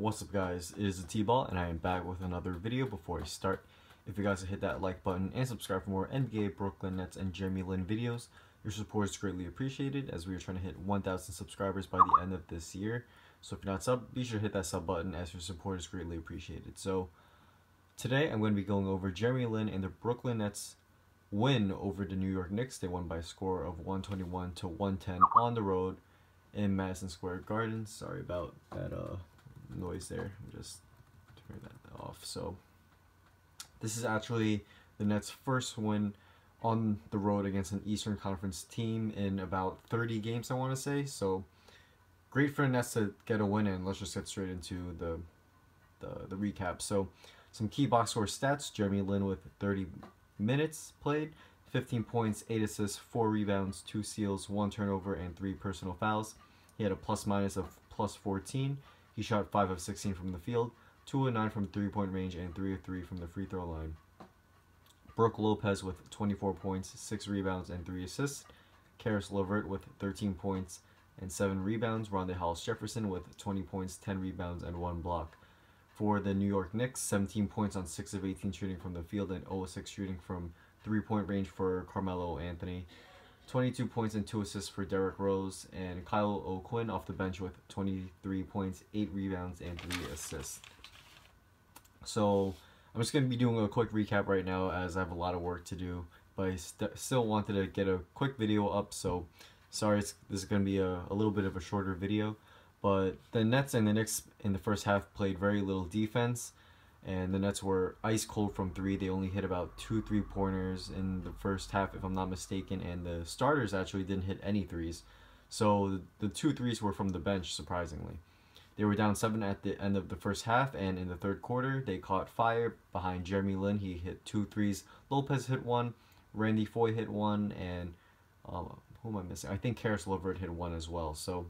What's up guys, it is the T-Ball and I am back with another video before I start. If you guys hit that like button and subscribe for more NBA, Brooklyn Nets, and Jeremy Lin videos, your support is greatly appreciated as we are trying to hit 1,000 subscribers by the end of this year. So if you're not sub, be sure to hit that sub button as your support is greatly appreciated. So today I'm going to be going over Jeremy Lin and the Brooklyn Nets win over the New York Knicks. They won by a score of 121 to 110 on the road in Madison Square Garden. Sorry about that uh, noise there. Just turn that off. So this is actually the Nets' first win on the road against an Eastern Conference team in about 30 games, I want to say. So great for the Nets to get a win, and let's just get straight into the the, the recap. So some key box score stats: Jeremy Lin with 30 minutes played, 15 points, 8 assists, 4 rebounds, 2 steals, 1 turnover, and 3 personal fouls. He had a plus minus of plus 14. He shot 5 of 16 from the field, 2 of 9 from three point range, and 3 of 3 from the free throw line. Brook Lopez with 24 points, 6 rebounds, and 3 assists. Caris LeVert with 13 points and 7 rebounds. Rondae Hollis Jefferson with 20 points, 10 rebounds, and 1 block. For the New York Knicks, 17 points on 6 of 18 shooting from the field and 0 6 shooting from three point range for Carmelo Anthony. 22 points and 2 assists for Derrick Rose, and Kyle O'Quinn off the bench with 23 points, 8 rebounds, and 3 assists. So I'm just going to be doing a quick recap right now as I have a lot of work to do, but I st still wanted to get a quick video up, so sorry this is going to be a, a little bit of a shorter video. But the Nets and the Knicks in the first half played very little defense, and the Nets were ice cold from three. They only hit about two three pointers in the first half, if I'm not mistaken, and the starters actually didn't hit any threes. So the, two threes were from the bench, surprisingly. They were down seven at the end of the first half, and in the third quarter, they caught fire behind Jeremy Lin. He hit two threes. Lopez hit one, Randy Foye hit one, and um, who am I missing? I think Caris LeVert hit one as well. So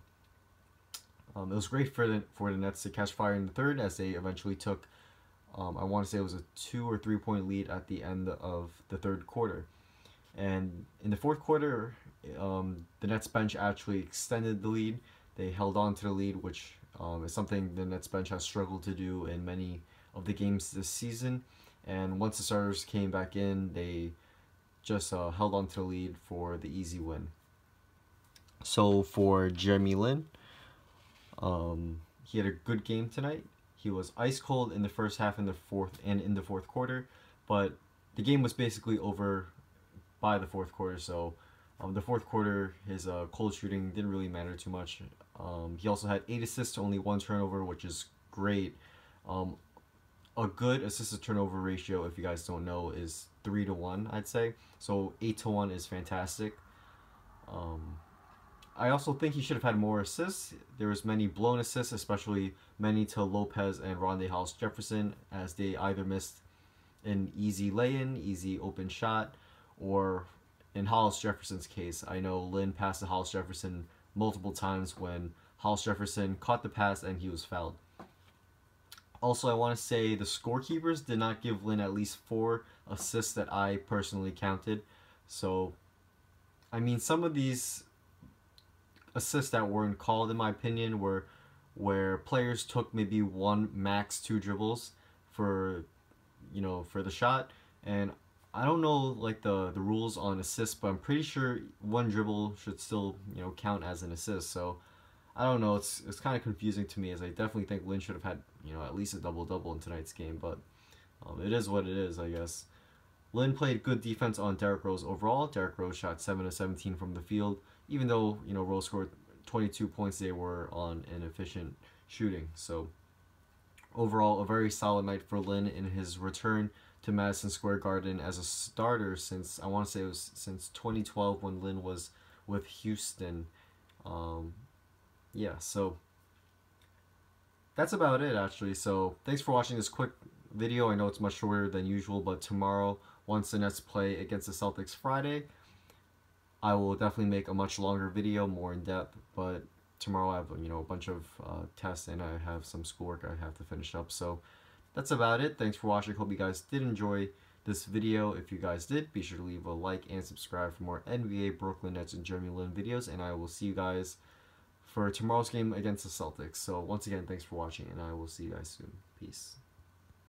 um, it was great for the for the Nets to catch fire in the third, as they eventually took. Um, I want to say it was a two or three point lead at the end of the third quarter, and in the fourth quarter, um, the Nets bench actually extended the lead. They held on to the lead, which um, is something the Nets bench has struggled to do in many of the games this season. And once the starters came back in, they just uh, held on to the lead for the easy win. So for Jeremy Lin, um, he had a good game tonight. He was ice cold in the first half and the fourth and in the fourth quarter, but the game was basically over by the fourth quarter. So um, the fourth quarter, his uh, cold shooting didn't really matter too much. Um, he also had eight assists, only one turnover, which is great. Um, a good assist to turnover ratio, if you guys don't know, is three to one. I'd say so. Eight to one is fantastic. Um, I also think he should have had more assists. There was many blown assists, especially many to Lopez and Rondae Hollis Jefferson, as they either missed an easy lay-in, easy open shot, or in Hollis Jefferson's case, I know Lin passed to Hollis Jefferson multiple times when Hollis Jefferson caught the pass and he was fouled. Also, I want to say the scorekeepers did not give Lin at least four assists that I personally counted. So, I mean, some of these assists that weren't called, in my opinion, were where players took maybe one max two dribbles for, you know, for the shot. And I don't know like the the rules on assists, but I'm pretty sure one dribble should still you know count as an assist. So I don't know. It's it's kind of confusing to me as I definitely think Lin should have had you know at least a double double in tonight's game, but um, it is what it is, I guess. Lin played good defense on Derrick Rose overall. Derrick Rose shot 7 of 17 from the field, even though, you know, Rose scored 22 points, they were on an efficient shooting. So, overall, a very solid night for Lin in his return to Madison Square Garden as a starter since, I want to say it was since 2012 when Lin was with Houston. Um, yeah, so that's about it, actually. So, thanks for watching this quick video. I know it's much shorter than usual, but tomorrow once the Nets play against the Celtics Friday, I will definitely make a much longer video, more in depth. But tomorrow I have you know a bunch of uh, tests and I have some schoolwork I have to finish up. So that's about it. Thanks for watching. Hope you guys did enjoy this video. If you guys did, be sure to leave a like and subscribe for more NBA, Brooklyn Nets, and Jeremy Lin videos. And I will see you guys for tomorrow's game against the Celtics. So once again, thanks for watching, and I will see you guys soon. Peace.